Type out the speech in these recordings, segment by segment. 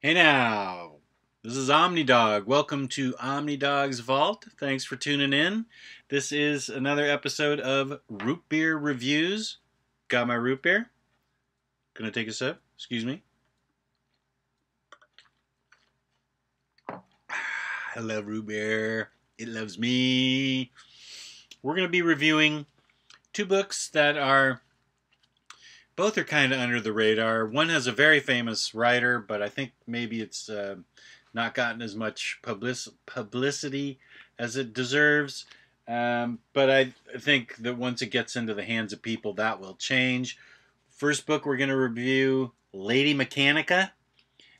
Hey now, this is OmniDog. Welcome to OmniDog's Vault. Thanks for tuning in. This is another episode of Root Beer Reviews. Got my root beer? Gonna take a sip. Excuse me. I love root beer. It loves me. We're gonna be reviewing two books that are both are kind of under the radar. One has a very famous writer, but I think maybe it's uh, not gotten as much public- publicity as it deserves. Um, but I think that once it gets into the hands of people, that will change. First book we're going to review Lady Mechanika.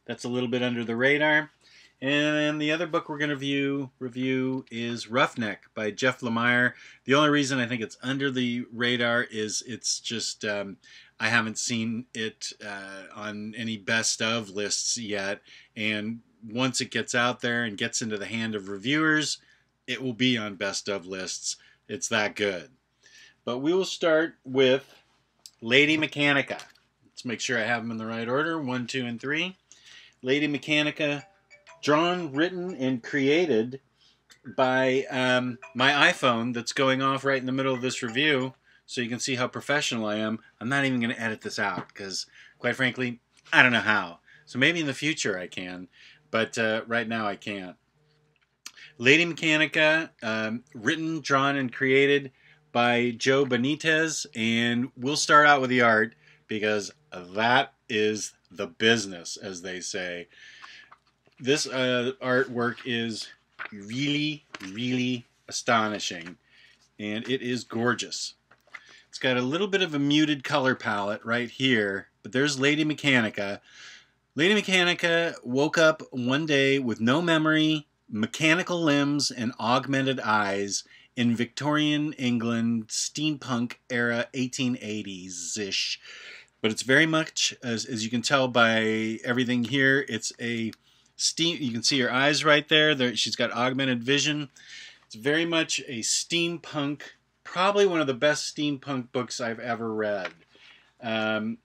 That's a little bit under the radar. And the other book we're going to review review is Roughneck by Jeff Lemire. The only reason I think it's under the radar is it's just um, I haven't seen it uh, on any best of lists yet. And once it gets out there and gets into the hand of reviewers, it will be on best of lists. It's that good. But we will start with Lady Mechanika. Let's make sure I have them in the right order one, two, and three. Lady Mechanika, drawn, written, and created by um, my iPhone that's going off right in the middle of this review so you can see how professional I am. I'm not even going to edit this out because, quite frankly, I don't know how. So maybe in the future I can, but uh, right now I can't. Lady Mechanika, um, written, drawn, and created by Joe Benitez, and we'll start out with the art because that is the business, as they say. This uh, artwork is really, really astonishing, and it is gorgeous. It's got a little bit of a muted color palette right here, but there's Lady Mechanika. Lady Mechanika woke up one day with no memory, mechanical limbs, and augmented eyes in Victorian England, steampunk era 1880s ish. But it's very much, as, as you can tell by everything here, it's a steam. You can see her eyes right there. there she's got augmented vision. It's very much a steampunk probably one of the best steampunk books I've ever read. Um,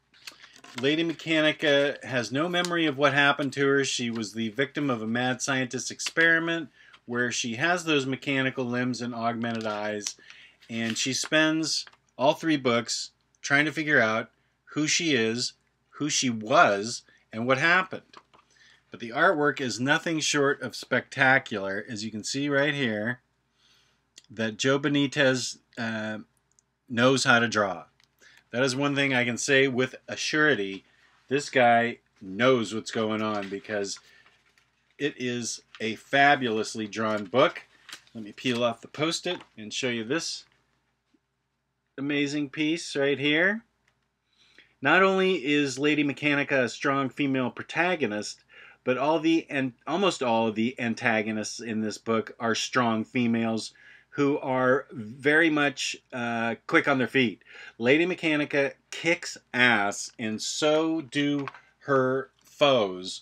Lady Mechanika has no memory of what happened to her. She was the victim of a mad scientist experiment where she has those mechanical limbs and augmented eyes, and she spends all three books trying to figure out who she is, who she was, and what happened. But the artwork is nothing short of spectacular, as you can see right here that Joe Benitez uh, knows how to draw. That is one thing I can say with a surety. This guy knows what's going on because it is a fabulously drawn book. Let me peel off the post-it and show you this amazing piece right here. Not only is Lady Mechanika a strong female protagonist, but all the and almost all of the antagonists in this book are strong females who are very much uh, quick on their feet. Lady Mechanika kicks ass, and so do her foes.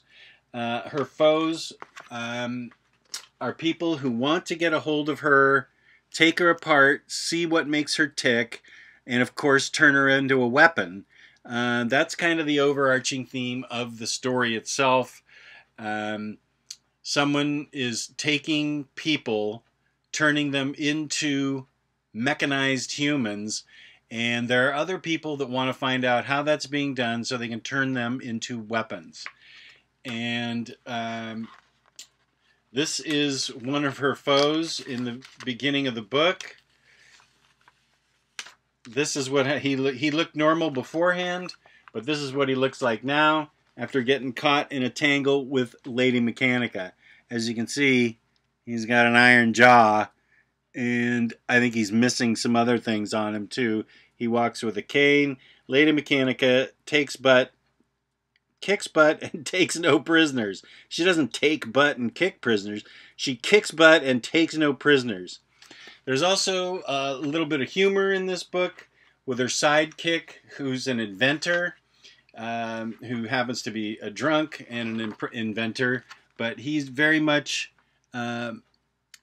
Uh, her foes um, are people who want to get a hold of her, take her apart, see what makes her tick, and of course, turn her into a weapon. Uh, that's kind of the overarching theme of the story itself. Um, someone is taking people turning them into mechanized humans. And there are other people that want to find out how that's being done so they can turn them into weapons. And um, this is one of her foes in the beginning of the book. This is what he he looked normal beforehand, but this is what he looks like now after getting caught in a tangle with Lady Mechanika. As you can see, He's got an iron jaw, and I think he's missing some other things on him too. He walks with a cane. Lady Mechanika takes butt, kicks butt, and takes no prisoners. She doesn't take butt and kick prisoners. She kicks butt and takes no prisoners. There's also a little bit of humor in this book with her sidekick, who's an inventor, um, who happens to be a drunk and an inventor, but he's very much uh,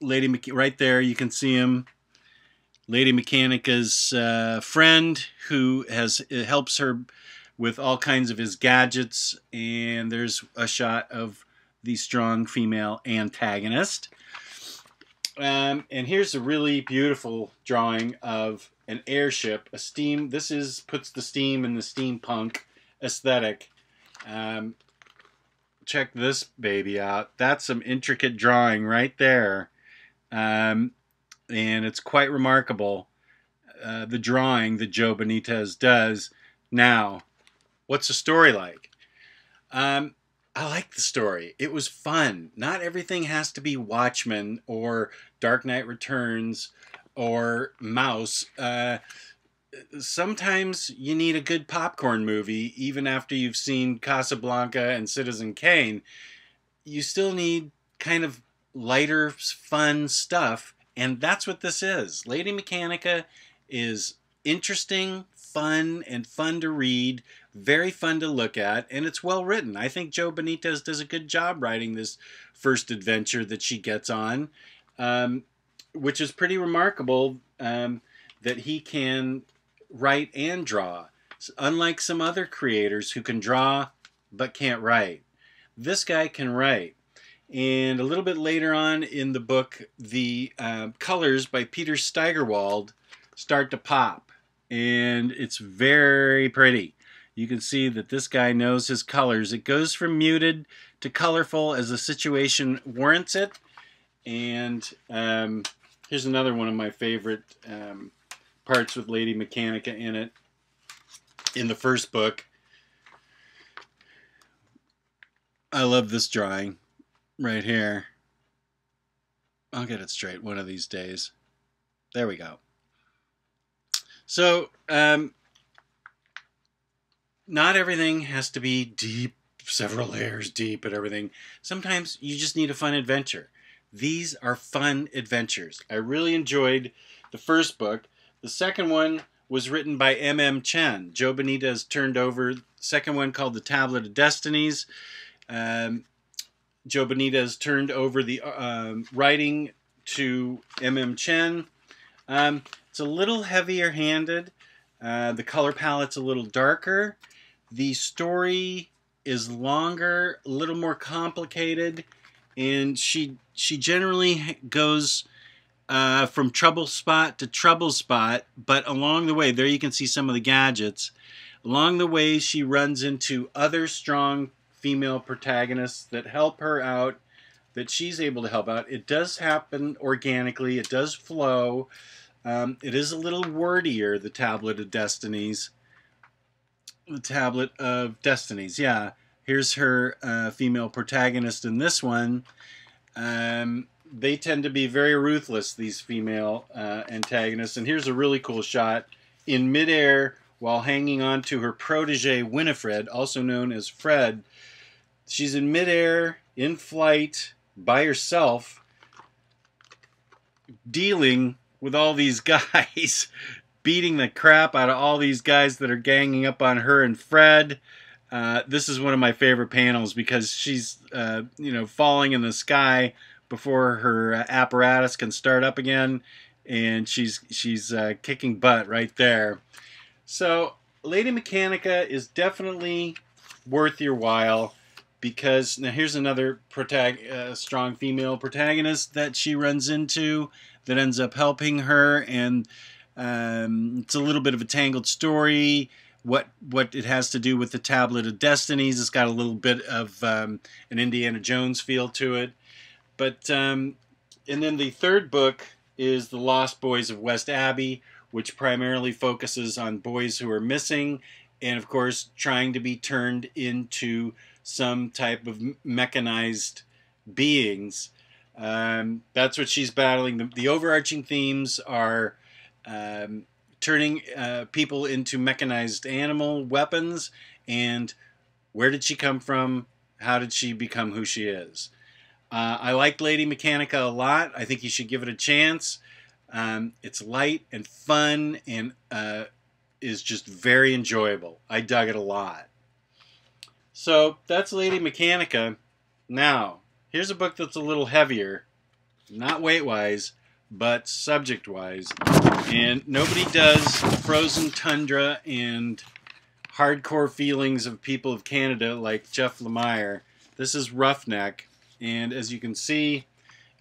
Lady Mech- right there, you can see him. Lady Mechanika's uh, friend who has helps her with all kinds of his gadgets, and there's a shot of the strong female antagonist. Um, and here's a really beautiful drawing of an airship, a steam. This is puts the steam in the steampunk aesthetic. Um, check this baby out. That's some intricate drawing right there, um, and it's quite remarkable. Uh, the drawing that Joe Benitez does. Now, what's the story like? Um, I like the story. It was fun. Not everything has to be Watchmen or Dark Knight Returns or Maus. Uh, sometimes you need a good popcorn movie, even after you've seen Casablanca and Citizen Kane. You still need kind of lighter, fun stuff, and that's what this is. Lady Mechanika is interesting, fun, and fun to read very fun to look at, and it's well written. I think Joe Benitez does a good job writing this first adventure that she gets on, um, which is pretty remarkable um, that he can write and draw, unlike some other creators who can draw but can't write. This guy can write. And a little bit later on in the book, the uh, colors by Peter Steigerwald start to pop. And it's very pretty you can see that this guy knows his colors. It goes from muted to colorful as the situation warrants it. And um, here's another one of my favorite um, parts with Lady Mechanika in it. In the first book, I love this drawing right here. I'll get it straight one of these days. There we go. So, um, not everything has to be deep, several layers deep and everything. Sometimes you just need a fun adventure. These are fun adventures. I really enjoyed the first book. The second one was written by M.M. Chen. Joe Benitez turned over second one called The Tablet of Destinies. Um, Joe Benitez turned over the um, writing to M.M. Chen. Um, it's a little heavier handed. Uh, the color palette's a little darker. The story is longer, a little more complicated, and she she generally goes uh, from trouble spot to trouble spot. But along the way, there you can see some of the gadgets. Along the way, she runs into other strong female protagonists that help her out, that she's able to help out. It does happen organically. It does flow. Um, it is a little wordier, the Tablet of Destinies the Tablet of Destinies. Yeah, here's her uh, female protagonist in this one. Um, they tend to be very ruthless, these female uh, antagonists. And here's a really cool shot in midair while hanging on to her protege Winifred, also known as Fred. She's in midair, in flight, by herself, dealing with all these guys beating the crap out of all these guys that are ganging up on her and Fred. Uh, this is one of my favorite panels because she's, uh, you know, falling in the sky before her apparatus can start up again, and she's she's uh, kicking butt right there. So, Lady Mechanika is definitely worth your while because now here's another protag- uh, strong female protagonist that she runs into that ends up helping her and um, it's a little bit of a tangled story. What what it has to do with the Tablet of Destinies? It's got a little bit of um, an Indiana Jones feel to it. But um, and then the third book is The Lost Boys of West Abbey, which primarily focuses on boys who are missing, and of course trying to be turned into some type of mechanized beings. Um, that's what she's battling. The, the overarching themes are um, turning uh, people into mechanized animal weapons, and where did she come from? How did she become who she is? Uh, I like Lady Mechanika a lot. I think you should give it a chance. Um, it's light and fun and uh, is just very enjoyable. I dug it a lot. So that's Lady Mechanika. Now, here's a book that's a little heavier, not weight wise, but subject wise. And nobody does frozen tundra and hardcore feelings of people of Canada like Jeff Lemire. This is Roughneck, and as you can see,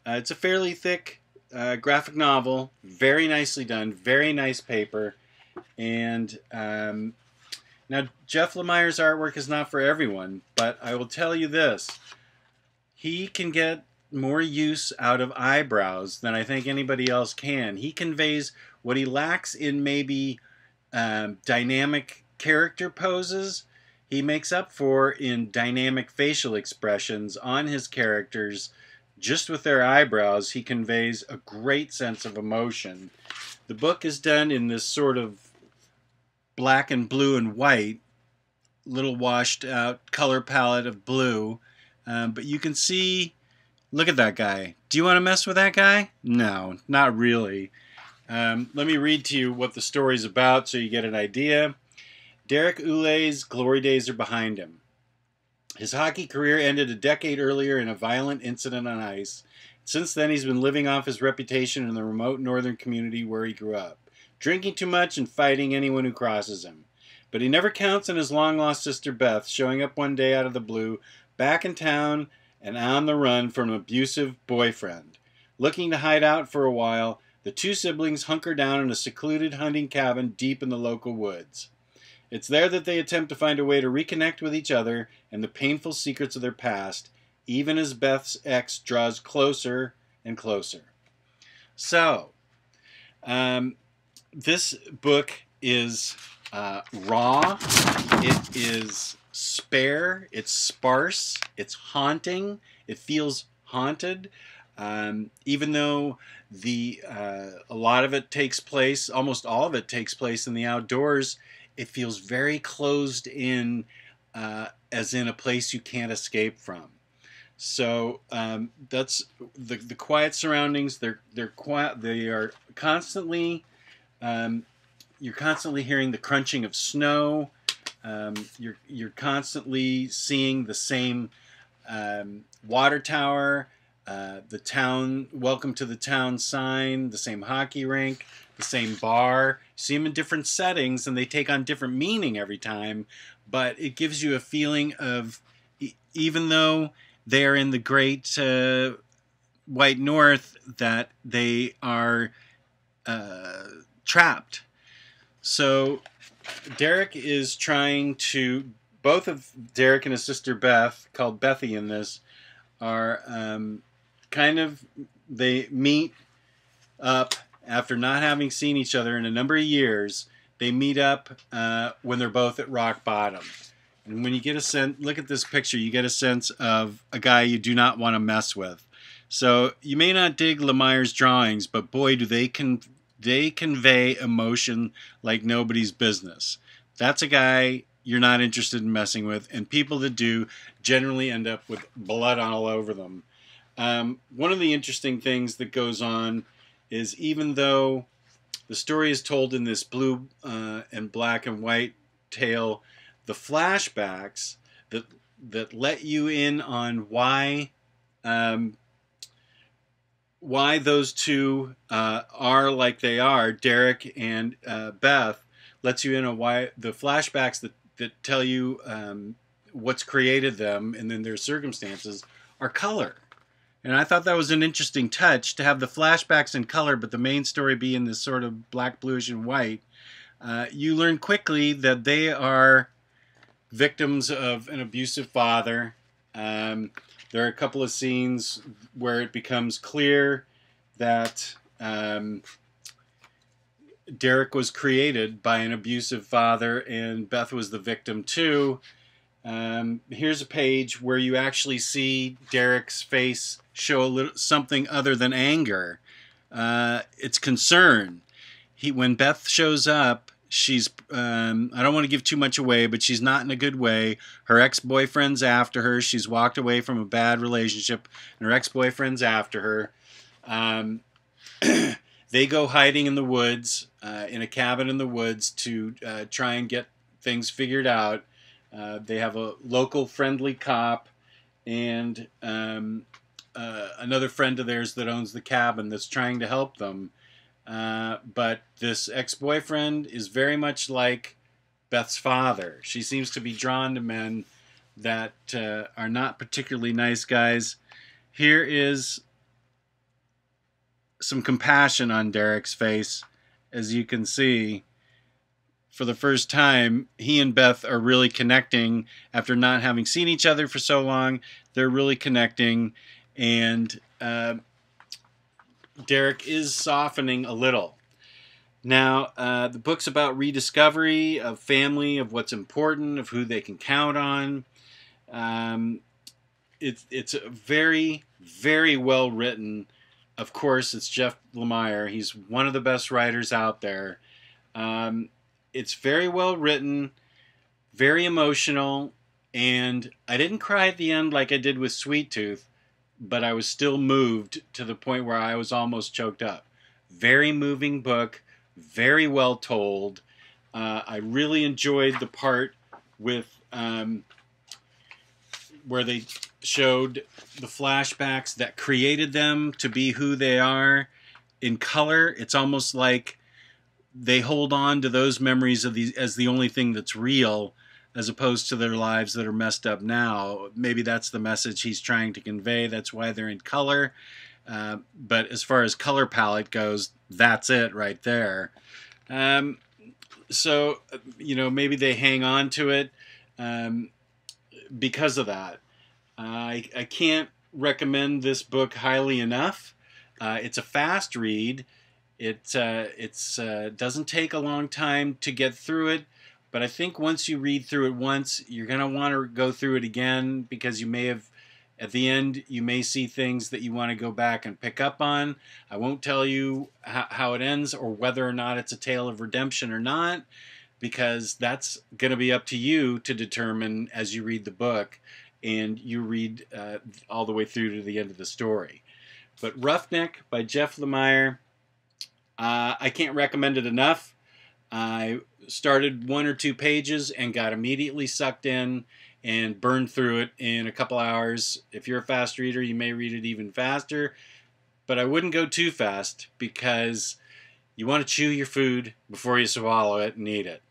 uh, it's a fairly thick uh, graphic novel, very nicely done, very nice paper, and um, now Jeff Lemire's artwork is not for everyone, but I will tell you this: he can get more use out of eyebrows than I think anybody else can. He conveys what he lacks in maybe um, dynamic character poses. He makes up for in dynamic facial expressions on his characters. Just with their eyebrows, he conveys a great sense of emotion. The book is done in this sort of black and blue and white, little washed out color palette of blue. Um, but you can see Look at that guy. Do you want to mess with that guy? No, not really. Um, let me read to you what the story's about so you get an idea. Derek Oulay's glory days are behind him. His hockey career ended a decade earlier in a violent incident on ice. Since then, he's been living off his reputation in the remote northern community where he grew up, drinking too much and fighting anyone who crosses him. But he never counts on his long lost sister Beth showing up one day out of the blue, back in town and on the run from an abusive boyfriend. Looking to hide out for a while, the two siblings hunker down in a secluded hunting cabin deep in the local woods. It's there that they attempt to find a way to reconnect with each other and the painful secrets of their past, even as Beth's ex draws closer and closer. So, um, this book is uh, raw. It is spare, it's sparse, it's haunting, it feels haunted. Um, even though the uh, a lot of it takes place, almost all of it takes place in the outdoors, it feels very closed in, uh, as in a place you can't escape from. So um, that's the the quiet surroundings. They're they're quiet. They are constantly. Um, you're constantly hearing the crunching of snow. Um, you're you're constantly seeing the same um, water tower, uh, the town welcome to the town sign, the same hockey rink, the same bar. You see them in different settings, and they take on different meaning every time. But it gives you a feeling of, even though they are in the great uh, white north, that they are uh, trapped. So Derek is trying to. Both of Derek and his sister Beth, called Bethy in this, are um, kind of. They meet up after not having seen each other in a number of years. They meet up uh, when they're both at rock bottom. And when you get a sense, look at this picture, you get a sense of a guy you do not want to mess with. So you may not dig Lemire's drawings, but boy, do they con- they convey emotion like nobody's business. That's a guy you're not interested in messing with, and people that do generally end up with blood all over them. Um, one of the interesting things that goes on is even though the story is told in this blue uh, and black and white tale, the flashbacks that that let you in on why um, why those two uh, are like they are, Derek and uh, Beth, lets you in on why the flashbacks that, that tell you um, what's created them and then their circumstances are color. And I thought that was an interesting touch to have the flashbacks in color, but the main story be in this sort of black, bluish, and white. Uh, you learn quickly that they are victims of an abusive father. Um, there are a couple of scenes where it becomes clear that um, Derek was created by an abusive father and Beth was the victim too. Um, here's a page where you actually see Derek's face show a little something other than anger. Uh, it's concern. He when Beth shows up, she's um, i don't want to give too much away but she's not in a good way her ex-boyfriend's after her she's walked away from a bad relationship and her ex-boyfriend's after her um, they go hiding in the woods uh, in a cabin in the woods to uh, try and get things figured out uh, they have a local friendly cop and um, uh, another friend of theirs that owns the cabin that's trying to help them uh, but this ex boyfriend is very much like Beth's father. She seems to be drawn to men that uh, are not particularly nice guys. Here is some compassion on Derek's face. As you can see, for the first time, he and Beth are really connecting after not having seen each other for so long. They're really connecting, and uh, Derek is softening a little. Now, uh, the book's about rediscovery of family, of what's important, of who they can count on. Um, it's it's very very well written. Of course, it's Jeff Lemire. He's one of the best writers out there. Um, it's very well written, very emotional, and I didn't cry at the end like I did with Sweet Tooth, but I was still moved to the point where I was almost choked up. Very moving book, very well told. Uh, I really enjoyed the part with um, where they showed the flashbacks that created them to be who they are in color. It's almost like they hold on to those memories of these as the only thing that's real as opposed to their lives that are messed up now. Maybe that's the message he's trying to convey. That's why they're in color. Uh, but as far as color palette goes, that's it right there. Um, so, you know, maybe they hang on to it. Um, because of that. Uh, I, I can't recommend this book highly enough. Uh, it's a fast read. It uh, it's uh, doesn't take a long time to get through it, but I think once you read through it once, you're gonna want to go through it again because you may have at the end you may see things that you want to go back and pick up on. I won't tell you how, it ends or whether or not it's a tale of redemption or not because that's going to be up to you to determine as you read the book and you read uh, all the way through to the end of the story. But Roughneck by Jeff Lemire, uh, I can't recommend it enough. I started one or two pages and got immediately sucked in and burned through it in a couple hours. If you're a fast reader, you may read it even faster, but I wouldn't go too fast because you want to chew your food before you swallow it and eat it.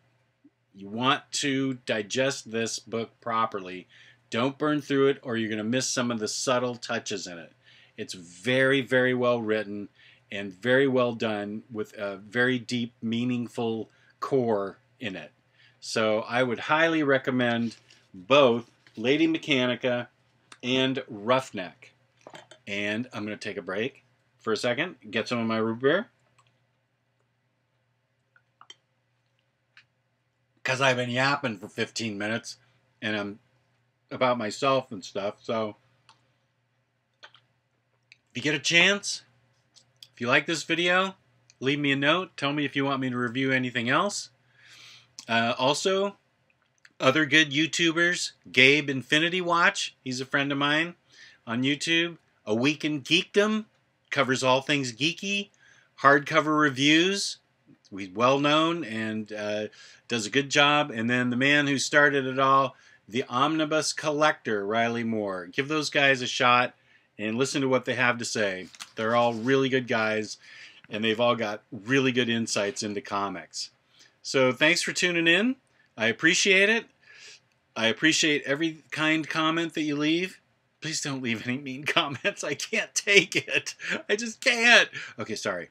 You want to digest this book properly. Don't burn through it or you're going to miss some of the subtle touches in it. It's very, very well written and very well done with a very deep, meaningful core in it. So I would highly recommend both Lady Mechanika and Roughneck. And I'm going to take a break for a second, get some of my root beer. because I've been yapping for 15 minutes and I'm about myself and stuff. So if you get a chance, if you like this video, leave me a note. Tell me if you want me to review anything else. Uh, also, other good YouTubers, Gabe Infinity Watch, he's a friend of mine on YouTube. A Week in Geekdom covers all things geeky. Hardcover reviews, he's well known and uh, does a good job. And then the man who started it all, the Omnibus Collector, Riley Moore. Give those guys a shot and listen to what they have to say. They're all really good guys, and they've all got really good insights into comics. So thanks for tuning in. I appreciate it. I appreciate every kind comment that you leave. Please don't leave any mean comments. I can't take it. I just can't. Okay, sorry.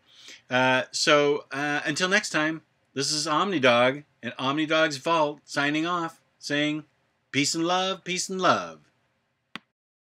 Uh, so uh, until next time, this is Omnidog and Omnidog's Vault signing off, saying peace and love, peace and love.